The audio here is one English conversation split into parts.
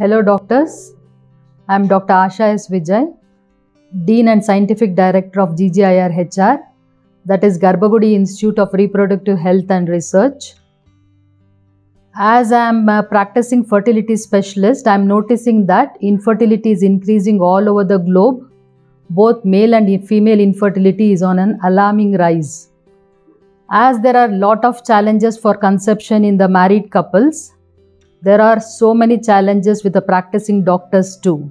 Hello, doctors. I'm Dr. Asha S. Vijay, Dean and Scientific Director of GGIR HR, that is Garbhagudi Institute of Reproductive Health and Research. As I'm a practicing fertility specialist, I'm noticing that infertility is increasing all over the globe. Both male and female infertility is on an alarming rise. As there are lot of challenges for conception in the married couples, there are so many challenges with the practicing doctors too.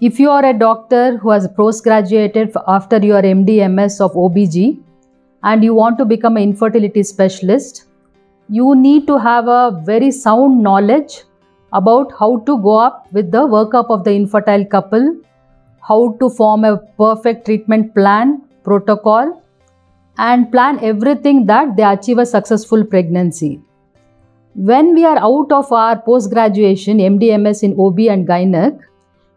If you are a doctor who has postgraduated after your MD MS of OBG and you want to become an infertility specialist, you need to have a very sound knowledge about how to go up with the workup of the infertile couple, how to form a perfect treatment plan, protocol, and plan everything that they achieve a successful pregnancy. When we are out of our post graduation, MDMS in OB and Gynec,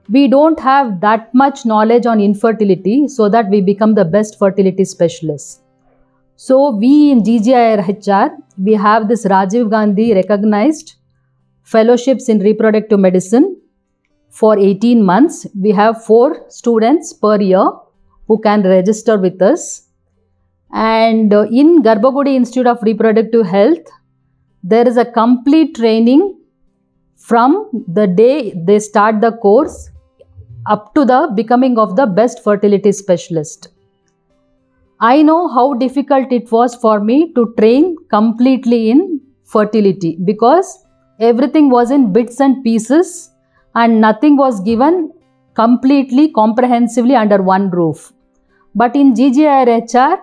we don't have that much knowledge on infertility so that we become the best fertility specialists. So, we in GGIR HR, we have this Rajiv Gandhi recognized fellowships in reproductive medicine for 18 months. We have four students per year who can register with us. And uh, in Garbhagudi Institute of Reproductive Health, there is a complete training from the day they start the course up to the becoming of the best fertility specialist. I know how difficult it was for me to train completely in fertility because everything was in bits and pieces and nothing was given completely comprehensively under one roof. But in GGIR HR,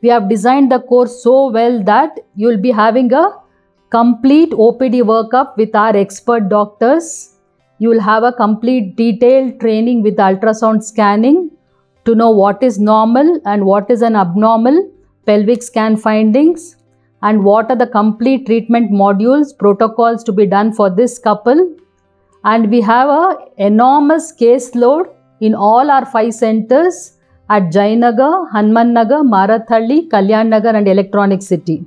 we have designed the course so well that you will be having a complete OPD workup with our expert doctors. You will have a complete detailed training with ultrasound scanning to know what is normal and what is an abnormal pelvic scan findings and what are the complete treatment modules protocols to be done for this couple and we have a enormous caseload in all our five centers at Jayanagar, Hanuman Nagar, Marathalli, Kalyan Nagar and Electronic City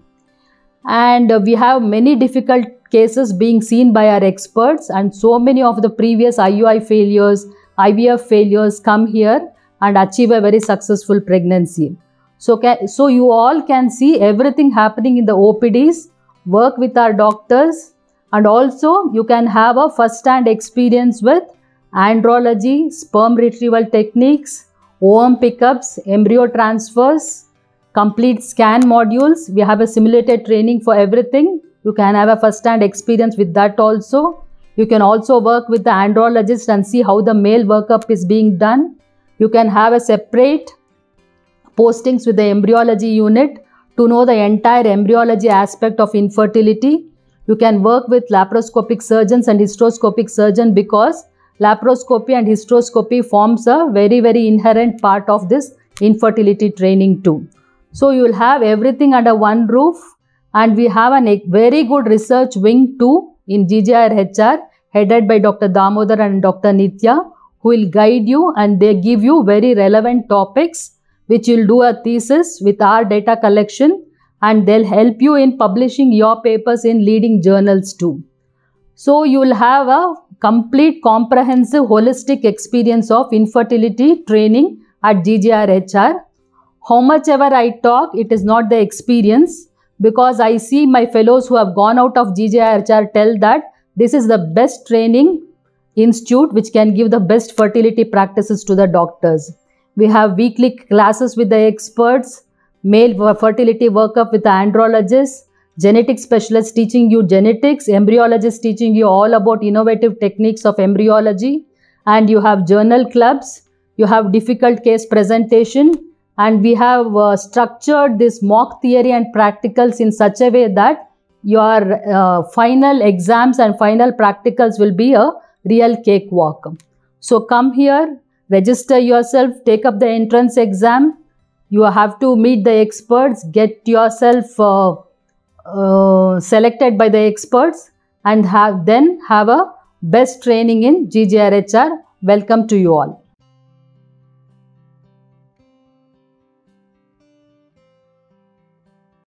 and uh, we have many difficult cases being seen by our experts and so many of the previous IUI failures, IVF failures come here and achieve a very successful pregnancy. So, can, so you all can see everything happening in the OPDs, work with our doctors and also you can have a first-hand experience with andrology, sperm retrieval techniques, ovum pickups, embryo transfers, complete scan modules. We have a simulated training for everything. You can have a first-hand experience with that also. You can also work with the andrologist and see how the male workup is being done. You can have a separate postings with the embryology unit to know the entire embryology aspect of infertility. You can work with laparoscopic surgeons and hysteroscopic surgeon because laparoscopy and hysteroscopy forms a very very inherent part of this infertility training too. So you will have everything under one roof and we have a very good research wing too in GGIR HR headed by Dr. Damodar and Dr. Nitya who will guide you and they give you very relevant topics which you'll do a thesis with our data collection and they'll help you in publishing your papers in leading journals too. So you will have a complete comprehensive holistic experience of infertility training at GGIR HR how much ever I talk, it is not the experience because I see my fellows who have gone out of GGIRHR tell that this is the best training institute which can give the best fertility practices to the doctors. We have weekly classes with the experts, male fertility workup with the andrologists, genetic specialists teaching you genetics, embryologists teaching you all about innovative techniques of embryology, and you have journal clubs, you have difficult case presentation, and we have uh, structured this mock theory and practicals in such a way that your uh, final exams and final practicals will be a real cakewalk. So come here, register yourself, take up the entrance exam. You have to meet the experts, get yourself uh, uh selected by the experts and have then have a best training in GGIR HR. Welcome to you all.